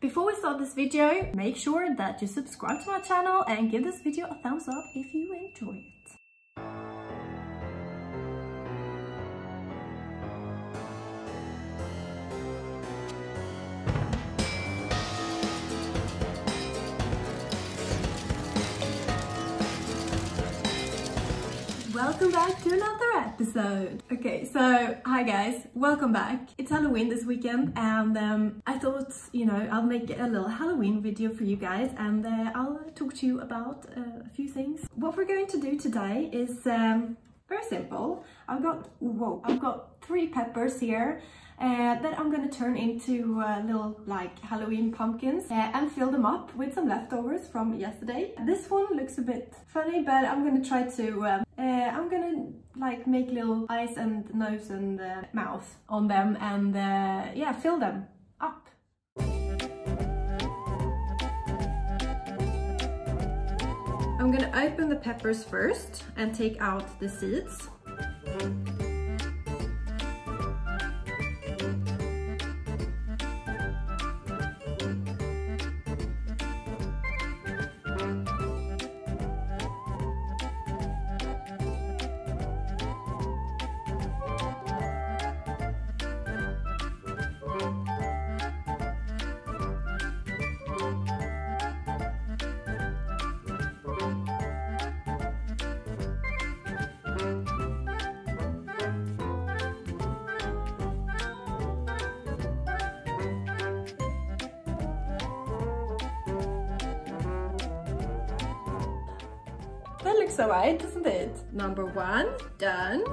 Before we start this video, make sure that you subscribe to my channel and give this video a thumbs up if you enjoy it. Welcome back to another episode. Okay, so hi guys, welcome back. It's Halloween this weekend and um, I thought, you know, I'll make a little Halloween video for you guys and uh, I'll talk to you about uh, a few things. What we're going to do today is um, very simple. I've got, whoa, I've got three peppers here uh, that I'm gonna turn into uh, little like Halloween pumpkins uh, and fill them up with some leftovers from yesterday. This one looks a bit funny, but I'm gonna try to, um, uh, I'm gonna like make little eyes and nose and uh, mouth on them and uh, yeah, fill them up. I'm gonna open the peppers first and take out the seeds. That looks alright, doesn't it? Number one, done.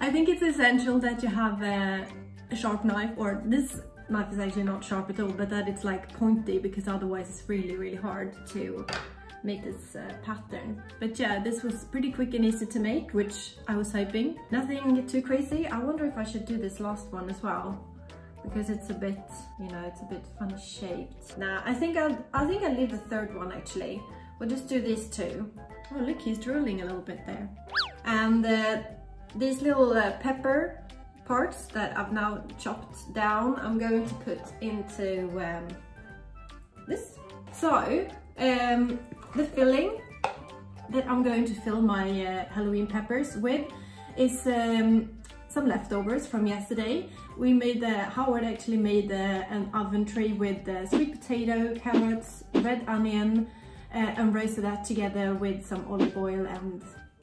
I think it's essential that you have a, a sharp knife or this knife is actually not sharp at all but that it's like pointy because otherwise it's really really hard to make this uh, pattern. But yeah this was pretty quick and easy to make which I was hoping. Nothing too crazy. I wonder if I should do this last one as well because it's a bit you know it's a bit funny shaped. Now I think I'll I think I'll leave the third one actually. We'll just do these Oh look he's drooling a little bit there. And uh, these little uh, pepper parts that I've now chopped down I'm going to put into um, this. So um, the filling that I'm going to fill my uh, Halloween peppers with is um, some leftovers from yesterday. We made the, Howard actually made uh, an oven tray with uh, sweet potato, carrots, red onion uh, and roasted that together with some olive oil and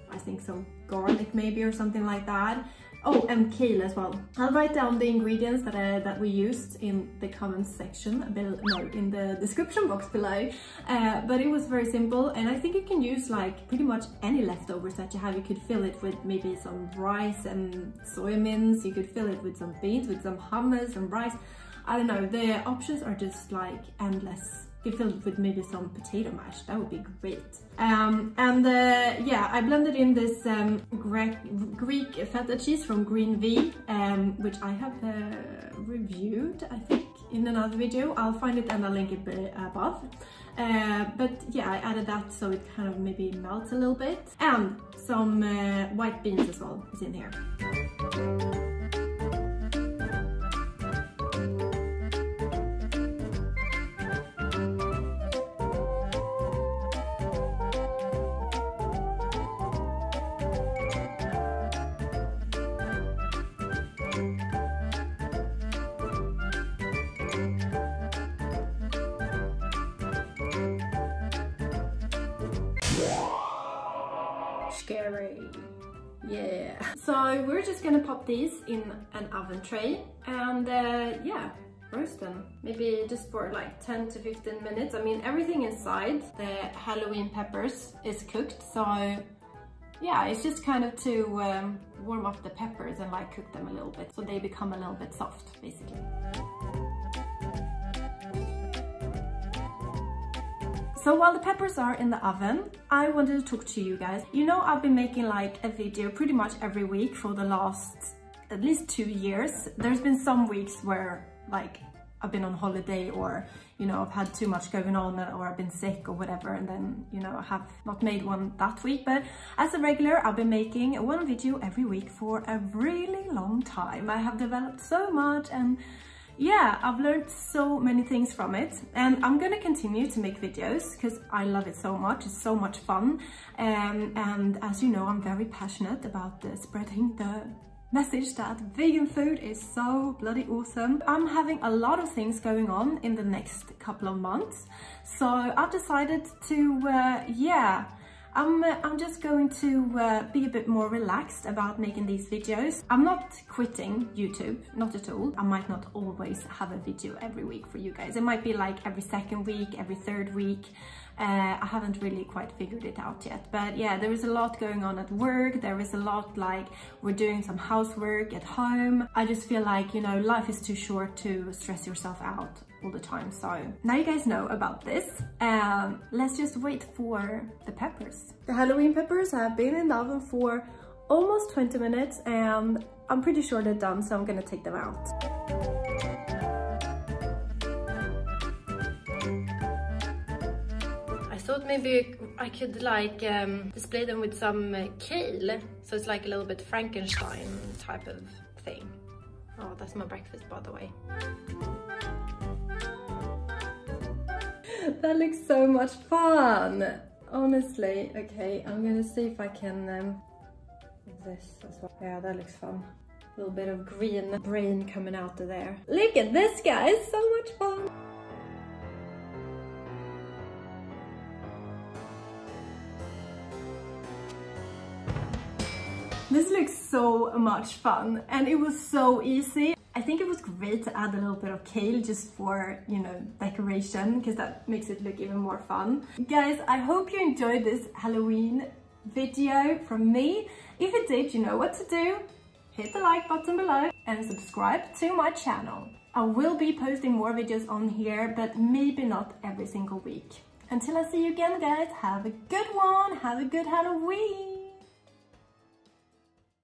I think some garlic maybe or something like that. Oh, and kale as well. I'll write down the ingredients that uh, that we used in the comments section, no, in the description box below. Uh, but it was very simple and I think you can use like pretty much any leftovers that you have. You could fill it with maybe some rice and soya beans. You could fill it with some beans, with some hummus and rice. I don't know, the options are just like endless you fill it with maybe some potato mash, that would be great. Um, and uh, yeah, I blended in this um, Greek, Greek feta cheese from Green Vie, um, which I have uh, reviewed, I think, in another video. I'll find it and I'll link it above. Uh, but yeah, I added that so it kind of maybe melts a little bit. And some uh, white beans as well is in here. Yeah. So we're just gonna pop these in an oven tray and uh, yeah, roast them. Maybe just for like 10 to 15 minutes. I mean, everything inside the Halloween peppers is cooked. So yeah, it's just kind of to um, warm up the peppers and like cook them a little bit so they become a little bit soft basically. So while the peppers are in the oven, I wanted to talk to you guys. You know I've been making like a video pretty much every week for the last at least two years. There's been some weeks where like I've been on holiday or, you know, I've had too much going on or I've been sick or whatever and then, you know, I have not made one that week. But as a regular, I've been making one video every week for a really long time. I have developed so much and yeah, I've learned so many things from it and I'm gonna continue to make videos because I love it so much. It's so much fun. Um, and as you know, I'm very passionate about uh, spreading the message that vegan food is so bloody awesome. I'm having a lot of things going on in the next couple of months. So I've decided to, uh, yeah, I'm, uh, I'm just going to uh, be a bit more relaxed about making these videos. I'm not quitting YouTube, not at all. I might not always have a video every week for you guys. It might be like every second week, every third week. Uh, I haven't really quite figured it out yet. But yeah, there is a lot going on at work. There is a lot like we're doing some housework at home. I just feel like, you know, life is too short to stress yourself out all the time. So now you guys know about this. Um, let's just wait for the peppers. The Halloween peppers have been in the oven for almost 20 minutes and I'm pretty sure they're done, so I'm gonna take them out. I thought maybe I could like um, display them with some uh, kale. So it's like a little bit Frankenstein type of thing. Oh, that's my breakfast by the way. that looks so much fun. Honestly, okay, I'm gonna see if I can um, this as well. Yeah, that looks fun. A little bit of green brain coming out of there. Look at this guy, it's so much fun. This looks so much fun and it was so easy. I think it was great to add a little bit of kale just for, you know, decoration because that makes it look even more fun. Guys, I hope you enjoyed this Halloween video from me. If you did, you know what to do. Hit the like button below and subscribe to my channel. I will be posting more videos on here, but maybe not every single week. Until I see you again, guys, have a good one. Have a good Halloween.